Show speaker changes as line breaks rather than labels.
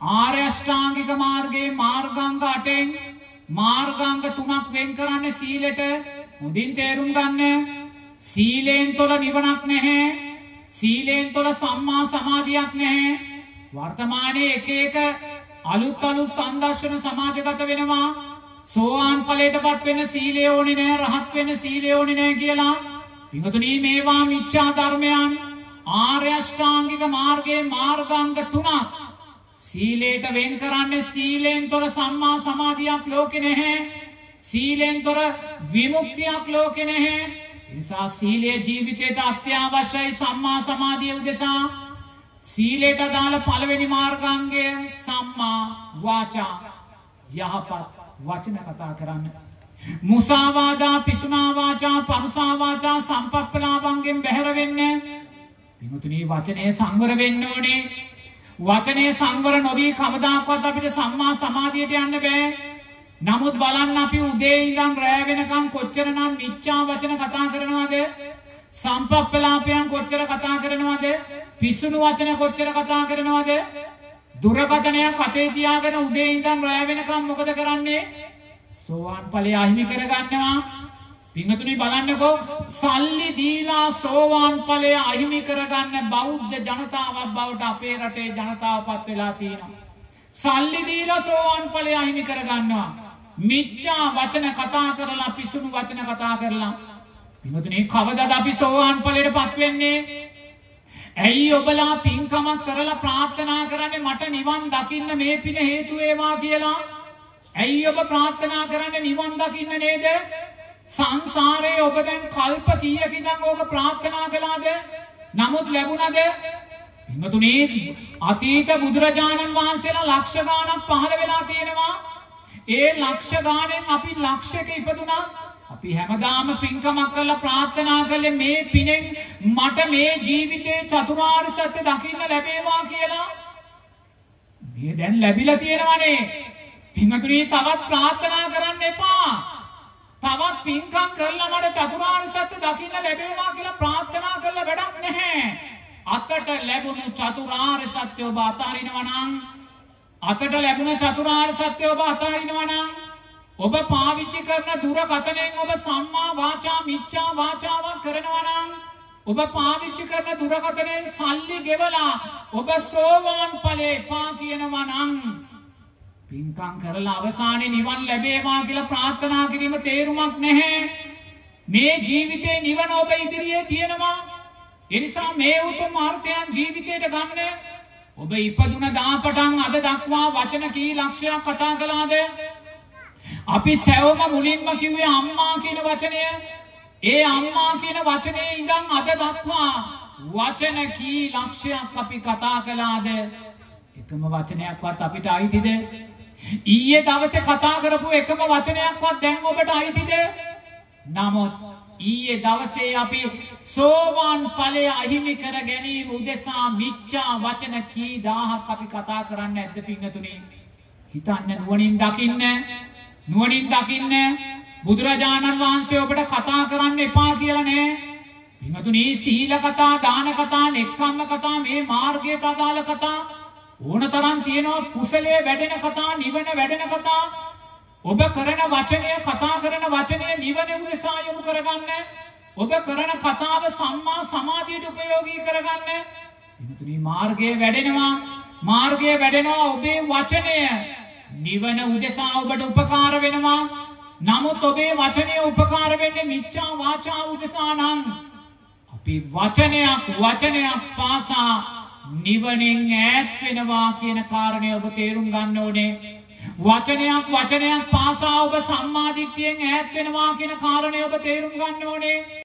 ආර්යෂ්ඨාංගික මාර්ගයේ මාර්ගංග අටෙන් මාර්ගංග තුනක් වෙන් කරන්න සීලෙට. මුදින් තේරුම් ගන්න සීලයෙන් තොල නිවනක් නැහැ. සීලයෙන් තොල සම්මා සමාධයක් නැහැ. වර්තමානය එක එක අලුත් අලුත් සංදර්ශන සමාජගත වෙනවා. සෝවාන් පලට පත් වෙන සීලය ඕනි නෑ රහත් වෙන සීලය ඕනි නෑ කියලා. පිහතුනී මේවා මිච්චා ධර්මයන්. ආර්යෂ්ඨාංගික මාර්ගයේ මාර්ගංග තුනක් සීලේට වෙන් කරන්න සීලෙන් තොර සම්මා සමාධයක් ලෝකෙ නැහැ. සීලෙන් තොර විමුක්තියක් ලෝකෙ නැහැ. නිසා සීලේ ජීවිතයට අත්‍යවශ්‍යයි සම්මා සමාධිය උදෙසා. සීලේට දාල පළවෙනි මාර්ගංගය සම්මා වාචා. යහපත් වචන කතා කරන්න. මුසාවාදා පිසුනාවාචා පනුසාවාචා සම්පප්පලාවන්ගෙන් බැහැරවෙන්න පිමුතුනී වචනය සංවර වෙන්න ඕනේ. වචනය සංවර නොවී කමදාක්වත් අපිට සම්මා සමාධියට යන්න බෑ. නමුත් බලන්න අපි උදේ ඉඳන් රෑ වෙනකම් කොච්චර නම් මිච්ඡා වචන කතා කරනවද? සම්පප්පලාපයන් කොච්චර කතා කරනවද? පිස්සුණු වචන කොච්චර කතා කරනවද? දුරකථනයක් අතේ තියාගෙන උදේ ඉඳන් රෑ වෙනකම් මොකද කරන්නේ? සෝවාන් ඵලය අහිමි කරගන්නවා. පිංහතුනි බලන්නකෝ සල්ලි දීලා සෝවාන් ඵලය අහිමි කරගන්න බෞද්ධ ජනතාවක් බවට අපේ රටේ ජනතාව පත් වෙලා තියෙනවා. සල්ලි දීලා සෝවාන් ඵලය අහිමි කරගන්නවා. මිච්ඡා වචන කතා කරලා පිසුණු වචන කතා කරලා. පිංහතුනි කවදද අපි සෝවාන් ඵලයට පත් වෙන්නේ? ඇයි ඔබලා පින්කමක් කරලා ප්‍රාර්ථනා කරන්නේ මට නිවන් දකින්න මේ පින හේතු වේවා කියලා? ඇයි ඔබ ප්‍රාර්ථනා කරන්න නිවන් දකින්න නේද? සංසාරයේ ඔබ දැන් කල්ප කීයක ඉඳන් ඕක ප්‍රාර්ථනා කළාද? නමුත් ලැබුණද? පින්වතුනි අතීත බුදුරජාණන් වහන්සේලා ලක්ෂ ගාණක් පහළ වෙලා තියෙනවා. ඒ ලක්ෂ ගාණෙන් අපි ලක්ෂයක ඉපදුනා අපි හැමදාම පින්කමක් කරලා ප්‍රාර්ථනා කළේ මේ පිනෙන් මට මේ ජීවිතේ චතුරාර්ය සත්‍ය දකින්න ලැබේවා කියලා. මේ දැන් ලැබිලා තියෙනවනේ. පින්වතුනි තවත් ප්‍රාර්ථනා කරන්න එපා. තවත් පින්කම් කරලා මට චතුරාර්ය සත්‍ය දකින්න ලැබේවා කියලා ප්‍රාර්ථනා කරලා වැඩක් නැහැ. අතට ලැබුණු චතුරාර්ය සත්‍ය ඔබ අතහරිනවා නම් අතට ලැබුණ චතුරාර්ය සත්‍ය ඔබ අතහරිනවා නම් ඔබ පාවිච්චි කරන දුරකථනයෙන් ඔබ සම්මා වාචා මිච්ඡා වාචාවක් කරනවා නම් ඔබ පාවිච්චි කරන දුරකථනයෙන් සල්ලි ගෙවලා ඔබ සෝවාන් ඵලේ පා කියනවා නම් පින්කම් කරලා අවසානයේ නිවන් ලැබේවා කියලා ප්‍රාර්ථනා කිරීම තේරුමක් නැහැ. මේ ජීවිතේ නිවන ඔබ ඉදිරියේ තියෙනවා. එනිසා මේ උතුම් අර්ථයන් ජීවිතයට ගන්න. ඔබ ඉපදුන දාපටන් අද දක්වා වචන කී ලක්ෂයක් කතා කළාද? අපි සැවම මුලින්ම කිව්වේ අම්මා කියන වචනය. ඒ අම්මා කියන වචනේ ඉඳන් අද දක්වා වචන කී ලක්ෂයක් අපි කතා කළාද? එකම වචනයක්වත් අපිට අයිතිද? ඊයේ දවසේ කතා කරපු එකම වචනයක්වත් දැන් ඔබට අයිතිද? නමුත් ඊයේ දවසේ අපි සෝවාන් ඵලය අහිමි කර ගැනීම උදෙසා මිච්ඡා වචන කී දාහක් අපි කතා කරන්න ඇද්ද පිංගතුනි? හිතන්න නුවණින් දකින්න නුවණින් දකින්න බුදුරජාණන් වහන්සේ ඔබට කතා කරන්න එපා කියලා නෑ. පිංගතුනි සීල කතා දාන කතා නෙක්ඛම්ම කතා මේ මාර්ගයට අදාළ කතා ඕන තරම් තියෙනවා කුසලයේ වැඩෙන කතා නිවන වැඩෙන කතා. ඔබ කරන වචනය කතා කරන වචනය නිවන උදෙසා යොමු කරගන්න. ඔබ කරන කතාව සම්මා සමාධියට උපයෝගී කරගන්න. පින්තුනි මාර්ගය වැඩෙනවා. මාර්ගය වැඩෙනවා ඔබේ වචනය. නිවන උදෙසා ඔබට උපකාර වෙනවා. නමුත් ඔබේ වචනය උපකාර වෙන්නේ මිච්ඡා වාචා උදෙසා නම්. අපි වචනයක් වචනයක් පාසා නිවනින් ඈත් වෙනවා කියන කාරණය ඔබ තේරුම් ගන්න ඕනේ. වචනයක් වචනයක් පාසා ඔබ සම්මාධිට්්‍යයෙන් ඈත් වෙනවා කියන කාරණය ඔබ තේරුම් ගන්න ඕනේ.